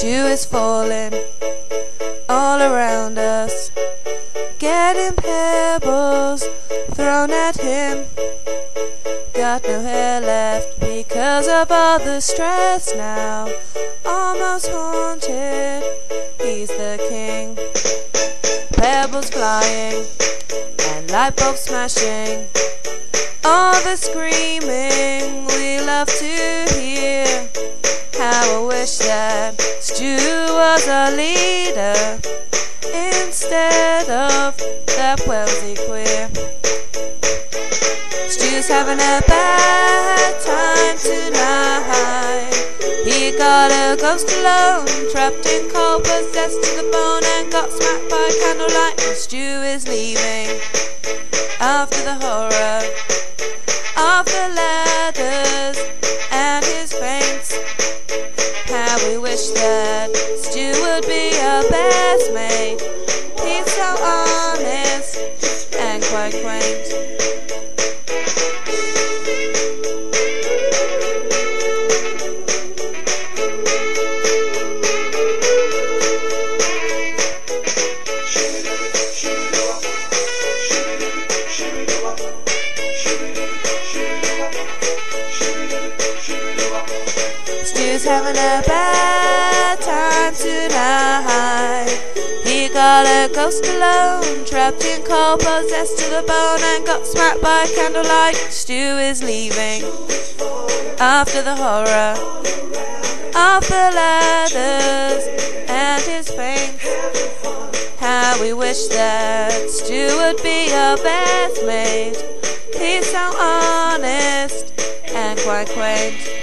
Stu is falling all around us, getting pebbles thrown at him. Got no hair left because of all the stress now. Almost haunted, he's the king. Pebbles flying light bulbs smashing. All the screaming we love to hear. How I wish that Stu was a leader instead of that Wellesley queer. Stu's having a bad time tonight. He got a ghost alone, trapped in cold, possessed to the bone, and got smacked by candlelight. And Stu is leaving after the horror of the ladders and his feints. How we wish that Stu would be our best mate. He's so honest and quite quaint. Stu's having a bad time tonight. He got a ghost alone, trapped in cold, possessed to the bone, and got smacked by candlelight. Stu is leaving after the horror of the ladders and his fame. How we wish that Stu would be our best mate. He's so honest and quite quaint.